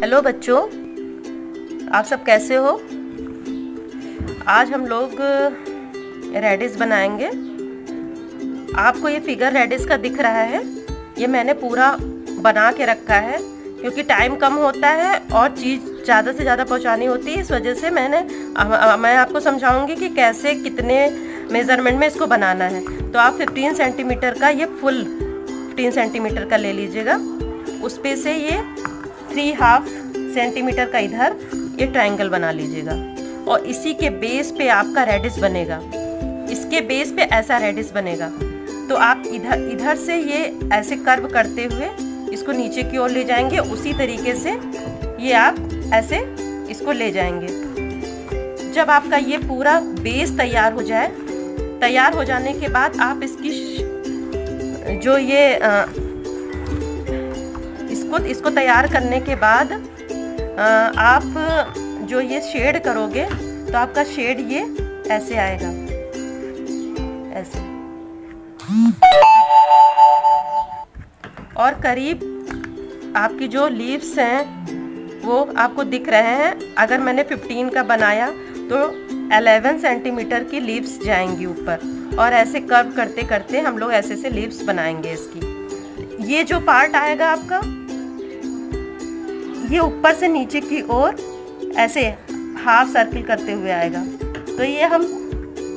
Hello बच्चों। आप सब कैसे हो? आज हम लोग रेडिस बनाएँगे। आपको ये फिगर रेडिस का दिख रहा है। ये मैंने पूरा बना के रखा है, क्योंकि टाइम कम होता है और चीज़ ज़्यादा से ज़्यादा पहुंचानी होती है। इस वजह से मैंने मैं आपको समझाऊँगी कि कैसे, कितने मेज़रमेंट में इसको बनाना है। तो आप 15 सेंटीमीटर का ये फुल 15 सेंटीमीटर का ले लीजिएगा। उस पर से ये थ्री हाफ़ सेंटीमीटर का इधर ये ट्रायंगल बना लीजिएगा। और इसी के बेस पे आपका रेडिस बनेगा। इसके बेस पे ऐसा रेडिस बनेगा। तो आप इधर इधर से ये ऐसे कर्व करते हुए इसको नीचे की ओर ले जाएँगे। उसी तरीके से ये आप ऐसे इसको ले जाएँगे। जब आपका ये पूरा बेस तैयार हो जाए, तैयार हो जाने के बाद आप इसकी जो ये इसको इसको तैयार करने के बाद आप जो ये शेड करोगे तो आपका शेड ये ऐसे आएगा। ऐसे। और करीब आपकी जो लीव्स हैं, वो आपको दिख रहे हैं। अगर मैंने 15 का बनाया तो 11 सेंटीमीटर की लीव्स जाएँगी ऊपर। और ऐसे कर्व करते करते हम लोग ऐसे से लीव्स बनाएँगे इसकी। ये जो पार्ट आएगा आपका ये ऊपर से नीचे की ओर ऐसे हाफ़ सर्किल करते हुए आएगा। तो ये हम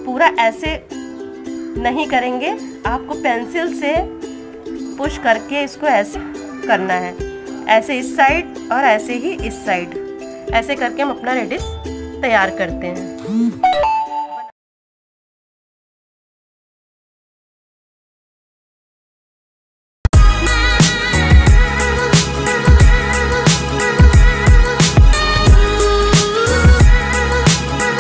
पूरा ऐसे नहीं करेंगे। आपको पेंसिल से पुश करके इसको ऐसे करना है। ऐसे इस साइड और ऐसे ही इस साइड ऐसे करके हम अपना रेडिस तैयार करते हैं।